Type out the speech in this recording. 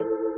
you